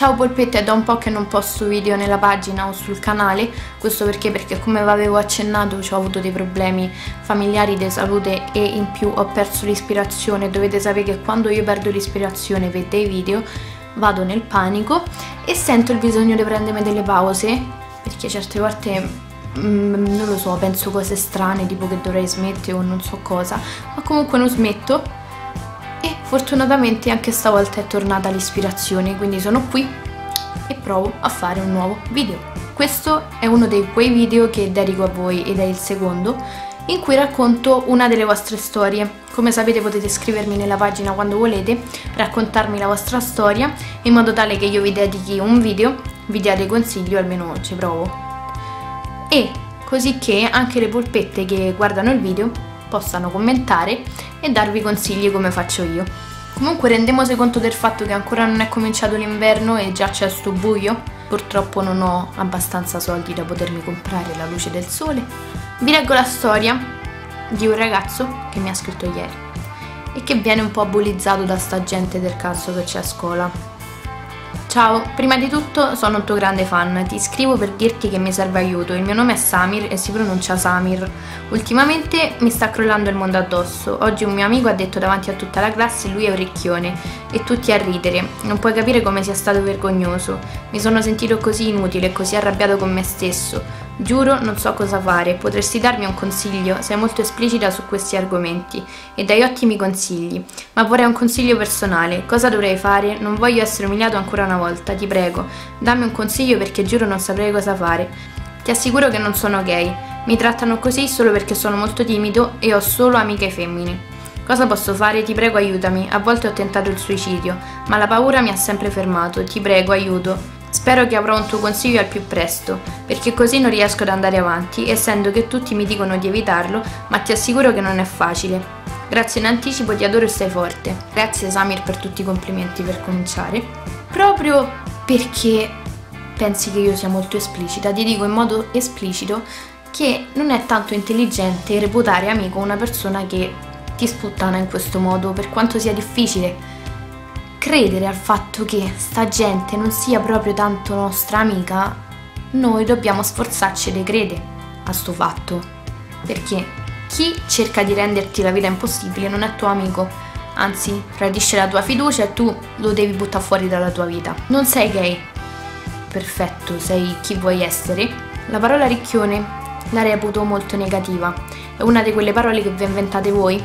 Ciao polpette, è da un po' che non posto video nella pagina o sul canale, questo perché? Perché come vi avevo accennato ho avuto dei problemi familiari di salute e in più ho perso l'ispirazione, dovete sapere che quando io perdo l'ispirazione per dei video vado nel panico e sento il bisogno di prendermi delle pause, perché certe volte mm, non lo so, penso cose strane, tipo che dovrei smettere o non so cosa, ma comunque non smetto fortunatamente anche stavolta è tornata l'ispirazione, quindi sono qui e provo a fare un nuovo video. Questo è uno dei quei video che dedico a voi ed è il secondo in cui racconto una delle vostre storie. Come sapete potete scrivermi nella pagina quando volete, raccontarmi la vostra storia in modo tale che io vi dedichi un video, vi dia dei consigli o almeno ci provo. E così che anche le polpette che guardano il video possano commentare e darvi consigli come faccio io. Comunque rendiamoci conto del fatto che ancora non è cominciato l'inverno e già c'è sto buio. Purtroppo non ho abbastanza soldi da potermi comprare la luce del sole. Vi leggo la storia di un ragazzo che mi ha scritto ieri e che viene un po' bullizzato da sta gente del cazzo che c'è a scuola. Ciao, prima di tutto sono un tuo grande fan, ti scrivo per dirti che mi serve aiuto, il mio nome è Samir e si pronuncia Samir. Ultimamente mi sta crollando il mondo addosso, oggi un mio amico ha detto davanti a tutta la classe lui è un ricchione e tutti a ridere, non puoi capire come sia stato vergognoso, mi sono sentito così inutile e così arrabbiato con me stesso, Giuro non so cosa fare, potresti darmi un consiglio, sei molto esplicita su questi argomenti e dai ottimi consigli, ma vorrei un consiglio personale, cosa dovrei fare? Non voglio essere umiliato ancora una volta, ti prego, dammi un consiglio perché giuro non saprei cosa fare. Ti assicuro che non sono gay, mi trattano così solo perché sono molto timido e ho solo amiche femmine. Cosa posso fare? Ti prego aiutami, a volte ho tentato il suicidio, ma la paura mi ha sempre fermato, ti prego aiuto. Spero che avrò un tuo consiglio al più presto, perché così non riesco ad andare avanti, essendo che tutti mi dicono di evitarlo, ma ti assicuro che non è facile. Grazie in anticipo, ti adoro e stai forte. Grazie Samir per tutti i complimenti per cominciare. Proprio perché pensi che io sia molto esplicita, ti dico in modo esplicito che non è tanto intelligente reputare amico una persona che ti sputtana in questo modo, per quanto sia difficile credere al fatto che sta gente non sia proprio tanto nostra amica, noi dobbiamo sforzarci di credere a sto fatto. Perché chi cerca di renderti la vita impossibile non è tuo amico, anzi tradisce la tua fiducia e tu lo devi buttare fuori dalla tua vita. Non sei gay. Perfetto, sei chi vuoi essere. La parola ricchione la reputo molto negativa. È una di quelle parole che vi inventate voi.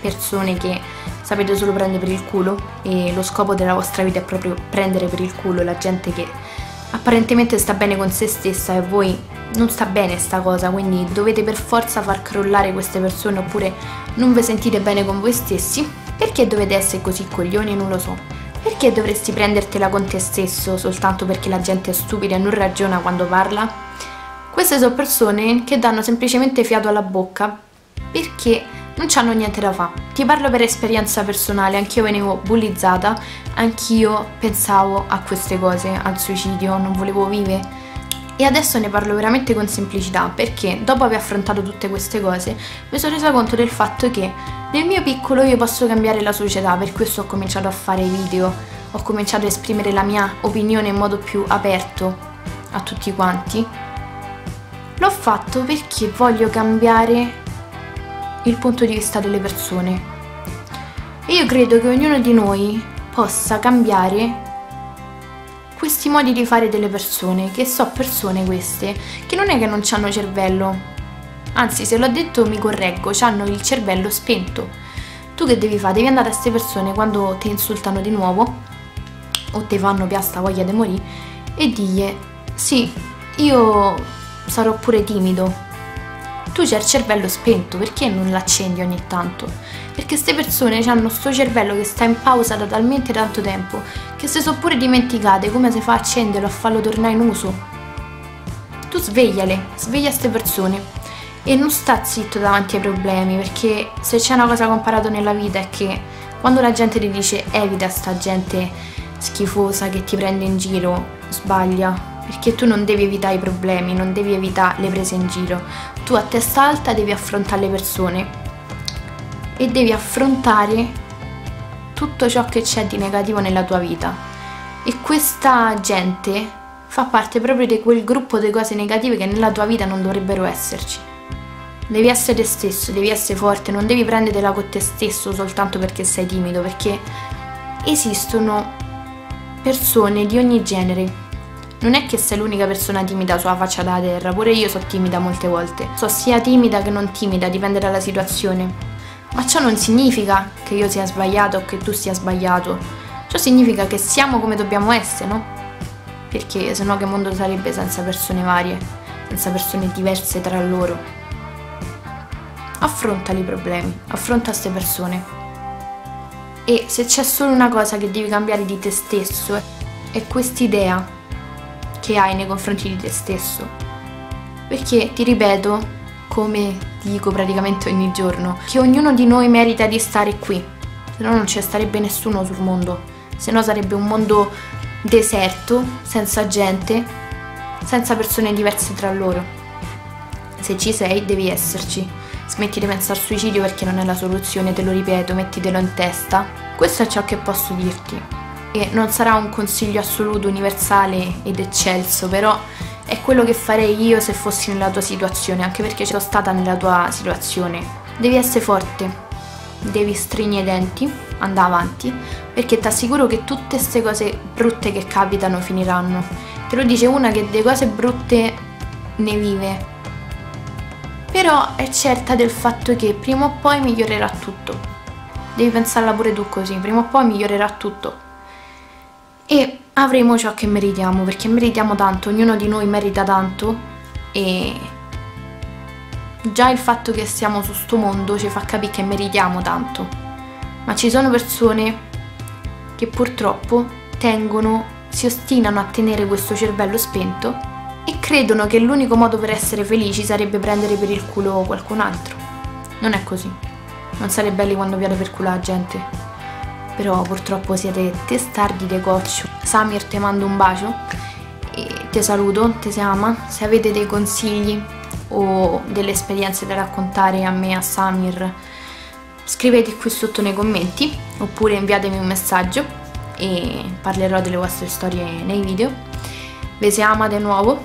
Persone che sapete solo prendere per il culo e lo scopo della vostra vita è proprio prendere per il culo la gente che apparentemente sta bene con se stessa e voi non sta bene sta cosa, quindi dovete per forza far crollare queste persone oppure non vi sentite bene con voi stessi. Perché dovete essere così coglioni? Non lo so. Perché dovresti prendertela con te stesso soltanto perché la gente è stupida e non ragiona quando parla? Queste sono persone che danno semplicemente fiato alla bocca perché non c'hanno niente da fare. Ti parlo per esperienza personale, anch'io venivo bullizzata, anch'io pensavo a queste cose, al suicidio, non volevo vivere. E adesso ne parlo veramente con semplicità perché dopo aver affrontato tutte queste cose mi sono resa conto del fatto che nel mio piccolo io posso cambiare la società, per questo ho cominciato a fare video, ho cominciato a esprimere la mia opinione in modo più aperto a tutti quanti. L'ho fatto perché voglio cambiare il punto di vista delle persone. Io credo che ognuno di noi possa cambiare questi modi di fare delle persone, che so persone queste, che non è che non hanno cervello, anzi se l'ho detto mi correggo, hanno il cervello spento. Tu che devi fare? Devi andare a queste persone quando ti insultano di nuovo o ti fanno piasta voglia di morire e digli sì, io sarò pure timido, tu c'hai il cervello spento, perché non l'accendi ogni tanto? Perché queste persone hanno sto cervello che sta in pausa da talmente tanto tempo che si sono pure dimenticate come si fa a accenderlo, a farlo tornare in uso. Tu svegliale, sveglia queste persone e non sta zitto davanti ai problemi perché se c'è una cosa che ho imparato nella vita è che quando la gente ti dice evita sta gente schifosa che ti prende in giro, sbaglia, perché tu non devi evitare i problemi, non devi evitare le prese in giro, tu a testa alta devi affrontare le persone e devi affrontare tutto ciò che c'è di negativo nella tua vita. E questa gente fa parte proprio di quel gruppo di cose negative che nella tua vita non dovrebbero esserci. Devi essere te stesso, devi essere forte, non devi prendertela con te stesso soltanto perché sei timido, perché esistono persone di ogni genere. Non è che sei l'unica persona timida sulla faccia della terra, pure io sono timida molte volte. So sia timida che non timida, dipende dalla situazione. Ma ciò non significa che io sia sbagliato o che tu sia sbagliato Ciò significa che siamo come dobbiamo essere, no? Perché sennò che mondo sarebbe senza persone varie, senza persone diverse tra loro? Affronta i problemi, affronta queste persone. E se c'è solo una cosa che devi cambiare di te stesso, è quest'idea che hai nei confronti di te stesso. Perché, ti ripeto, come dico praticamente ogni giorno, che ognuno di noi merita di stare qui, se no non ci starebbe nessuno sul mondo se no sarebbe un mondo deserto, senza gente, senza persone diverse tra loro. Se ci sei, devi esserci. Smetti di pensare al suicidio perché non è la soluzione, te lo ripeto, mettitelo in testa. Questo è ciò che posso dirti. E non sarà un consiglio assoluto, universale ed eccelso, però è quello che farei io se fossi nella tua situazione, anche perché sono stata nella tua situazione. Devi essere forte, devi stringere i denti, andare avanti, perché ti assicuro che tutte queste cose brutte che capitano finiranno. Te lo dice una che delle cose brutte ne vive. Però è certa del fatto che prima o poi migliorerà tutto. Devi pensarla pure tu così, prima o poi migliorerà tutto. E avremo ciò che meritiamo, perché meritiamo tanto, ognuno di noi merita tanto e Già il fatto che siamo su sto mondo ci fa capire che meritiamo tanto. Ma ci sono persone che purtroppo tengono, si ostinano a tenere questo cervello spento e credono che l'unico modo per essere felici sarebbe prendere per il culo qualcun altro. Non è così. Non sarei belli quando piate per culo la gente. Però purtroppo siete testardi de coccio. Samir ti mando un bacio ti saluto, ti si ama. Se avete dei consigli o delle esperienze da raccontare a me, a Samir, scrivete qui sotto nei commenti oppure inviatemi un messaggio e parlerò delle vostre storie nei video. Vi si ama di nuovo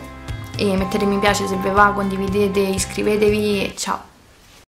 e mettete mi piace se vi va, condividete, iscrivetevi e ciao!